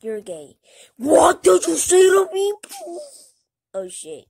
You're gay. What did you say to me? Oh shit.